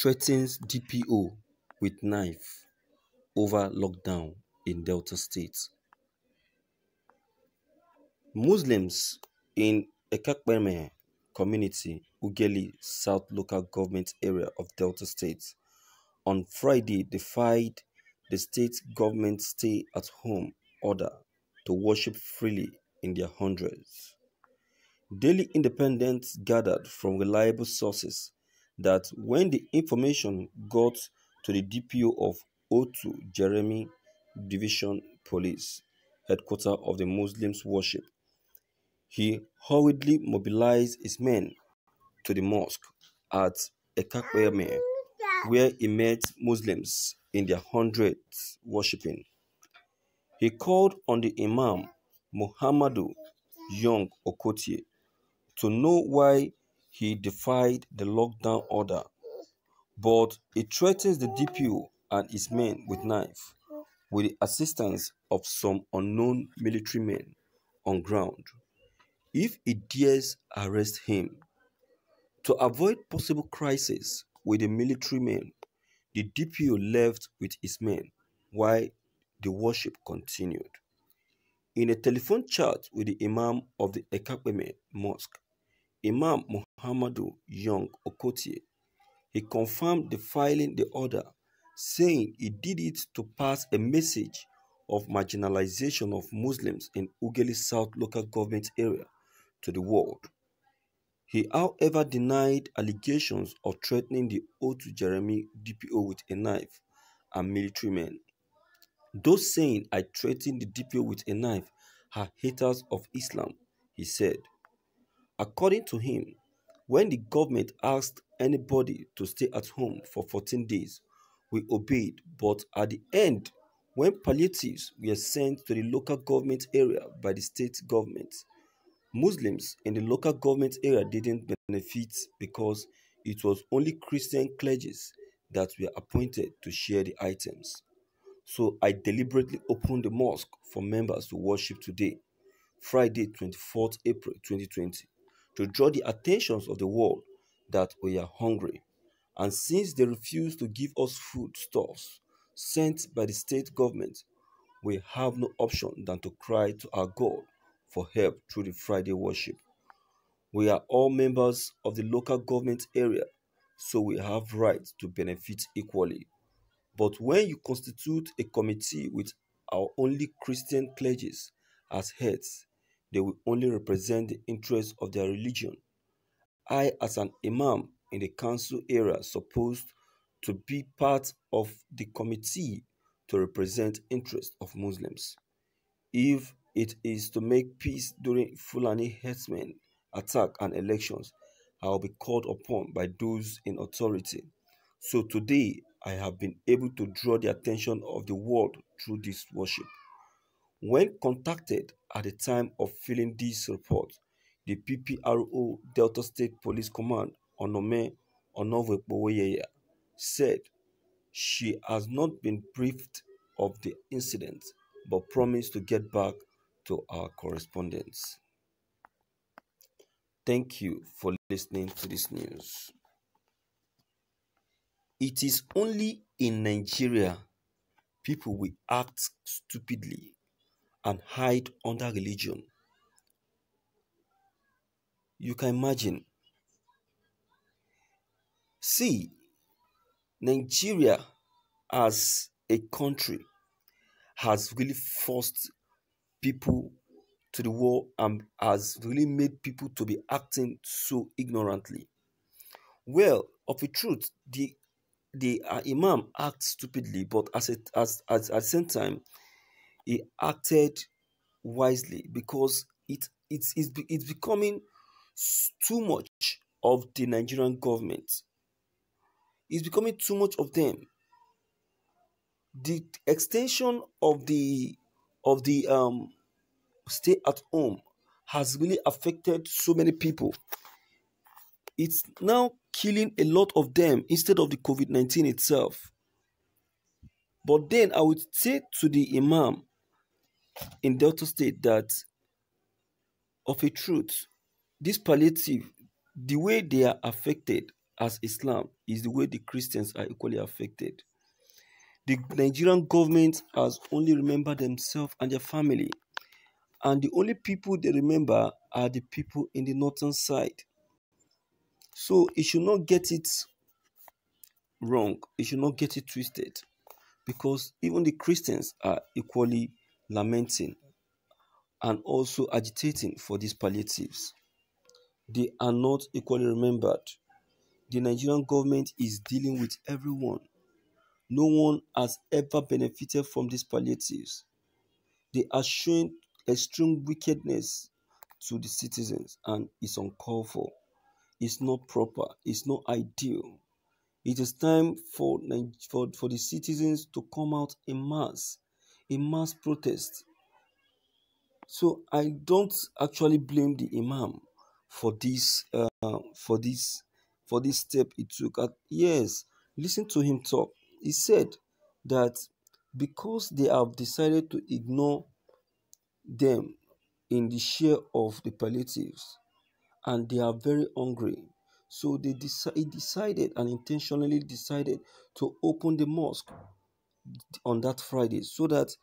Threatens DPO with knife over lockdown in Delta State. Muslims in Ekakpeme community, Ughelli South Local Government Area of Delta State, on Friday defied the state government stay-at-home order to worship freely in their hundreds. Daily Independent gathered from reliable sources that when the information got to the DPO of Otu-Jeremi Division Police, headquarters of the Muslims worship, he hurriedly mobilized his men to the mosque at Ekakpeme, where he met Muslims in their hundreds worshipping. He called on the Imam Muhammadu Young Okotie to know why he defied the lockdown order, but he threatens the DPO and his men with knife, with the assistance of some unknown military men on ground, if he dares arrest him. To avoid possible crisis with the military men, the DPO left with his men while the worship continued. In a telephone chat with the Imam of the Ekakpeme Mosque, Imam Muhammadu Young Okotie, he confirmed defiling the order, saying he did it to pass a message of marginalization of Muslims in Ughelli South local government area to the world. He, however, denied allegations of threatening the Otu-Jeremi DPO with a knife and military men. Those saying I threatened the DPO with a knife are haters of Islam, he said. According to him, when the government asked anybody to stay at home for 14 days, we obeyed, but at the end, when palliatives were sent to the local government area by the state government, Muslims in the local government area didn't benefit because it was only Christian clergies that were appointed to share the items. So I deliberately opened the mosque for members to worship today, Friday 24th April 2020, to draw the attentions of the world that we are hungry. And since they refuse to give us food stores sent by the state government, we have no option than to cry to our God for help through the Friday worship. We are all members of the local government area, so we have rights to benefit equally. But when you constitute a committee with our only Christian clergies as heads, they will only represent the interests of their religion. I, as an imam in the council area, supposed to be part of the committee to represent interests of Muslims. If it is to make peace during Fulani herdsmen attack and elections, I will be called upon by those in authority. So today, I have been able to draw the attention of the world through this worship. When contacted at the time of filling this report, the PPRO Delta State Police Command Onome Onovwakpoyeya said she has not been briefed of the incident but promised to get back to our correspondents. Thank you for listening to this news. It is only in Nigeria people will act stupidly and hide under religion. You can imagine. See, Nigeria as a country has really forced people to the wall and has really made people to be acting so ignorantly. Well, of the truth, the the uh, imam acts stupidly, but as it as, as at the same time, he acted wisely because it it's it's, it's becoming too much of the Nigerian government. It's becoming too much of them. The extension of the of the um stay at home has really affected so many people. It's now killing a lot of them instead of the COVID 19 itself. But then I would say to the Imam in Delta State that, of a truth, this palliative, the way they are affected as Islam is the way the Christians are equally affected. The Nigerian government has only remembered themselves and their family, and the only people they remember are the people in the northern side. So it should not get it wrong, it should not get it twisted, because even the Christians are equally lamenting and also agitating for these palliatives. They are not equally remembered. The Nigerian government is dealing with everyone. No one has ever benefited from these palliatives. They are showing extreme wickedness to the citizens and it's uncalled for. It's not proper. It's not ideal. It is time for, for, for the citizens to come out in mass, in mass protest. So I don't actually blame the imam for this, uh, for this, for this step he took. Uh, yes, listen to him talk. He said that because they have decided to ignore them in the share of the palliatives and they are very hungry so they deci- decided and intentionally decided to open the mosque on that Friday so that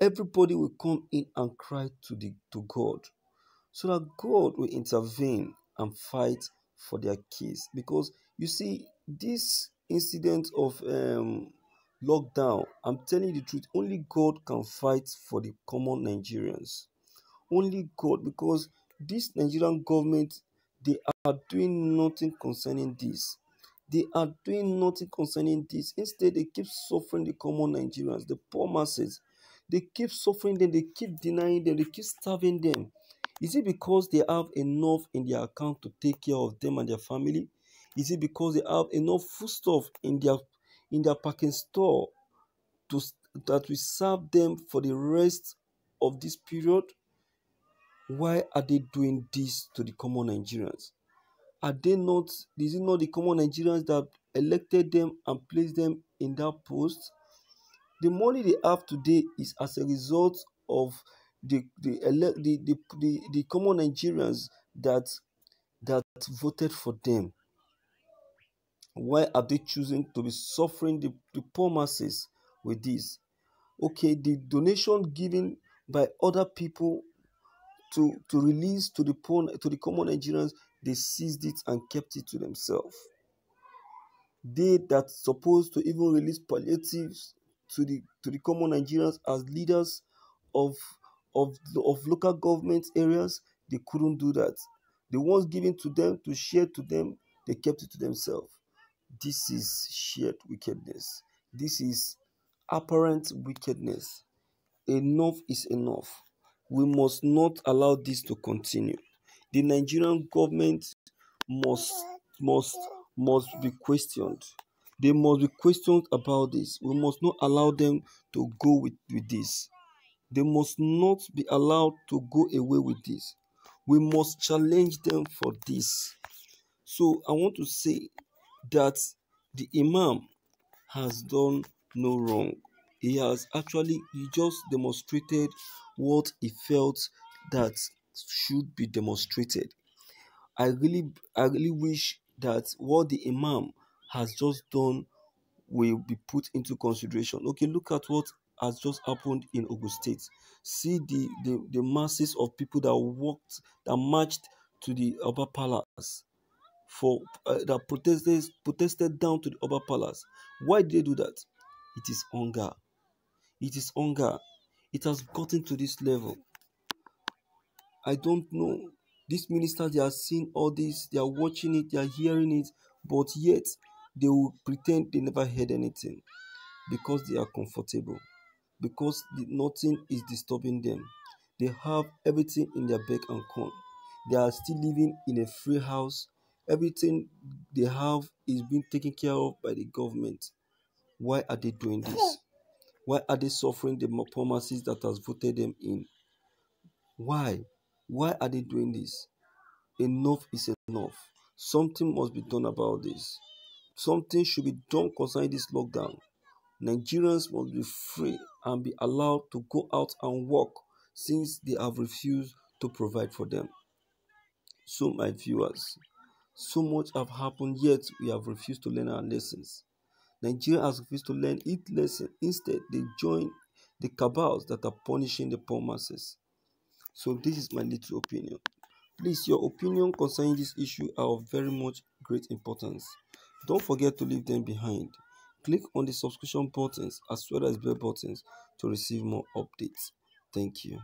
everybody will come in and cry to the to God, so that God will intervene and fight for their case. Because you see, this incident of um, lockdown, I'm telling you the truth, only God can fight for the common Nigerians. Only God, because this Nigerian government they are doing nothing concerning this. They are doing nothing concerning this. Instead, they keep suffering the common Nigerians, the poor masses. They keep suffering them, they keep denying them, they keep starving them. Is it because they have enough in their account to take care of them and their family? Is it because they have enough foodstuff in their in their packing store to that will serve them for the rest of this period? Why are they doing this to the common Nigerians? Are they not, is it not the common Nigerians that elected them and placed them in that post? The money they have today is as a result of the the elect the, the, the, the common Nigerians that that voted for them. Why are they choosing to be suffering the, the poor masses with this? Okay, the donation given by other people to to release to the poor to the common Nigerians, they seized it and kept it to themselves. They that supposed to even release palliatives to the to the common Nigerians as leaders of of of local government areas, they couldn't do that. The ones given to them to share to them, they kept it to themselves. This is shared wickedness. This is apparent wickedness. Enough is enough. We must not allow this to continue. The Nigerian government must must must be questioned. They must be questioned about this. We must not allow them to go with, with this. They must not be allowed to go away with this. We must challenge them for this. So I want to say that the Imam has done no wrong. He has actually he just demonstrated what he felt that should be demonstrated. I really I really wish that what the Imam has just done will be put into consideration. Okay, look at what has just happened in Ogun State. See the, the, the masses of people that walked, that marched to the upper palace for uh, that protested protested down to the upper palace. Why did they do that? It is hunger. It is hunger. It has gotten to this level. I don't know. These ministers, they are seeing all this, they are watching it, they are hearing it, but yet they will pretend they never heard anything because they are comfortable, because nothing is disturbing them. They have everything in their back and corn. They are still living in a free house. Everything they have is being taken care of by the government. Why are they doing this? Why are they suffering the poor masses that has voted them in? Why? Why are they doing this? Enough is enough. Something must be done about this. Something should be done concerning this lockdown. Nigerians must be free and be allowed to go out and work since they have refused to provide for them. So, my viewers, So much have happened, yet we have refused to learn our lessons. Nigeria has refused to learn its lesson. Instead, they join the cabals that are punishing the poor masses. So this is my little opinion. Please, your opinion concerning this issue are of very much great importance. Don't forget to leave them behind. Click on the subscription buttons as well as bell buttons to receive more updates. Thank you.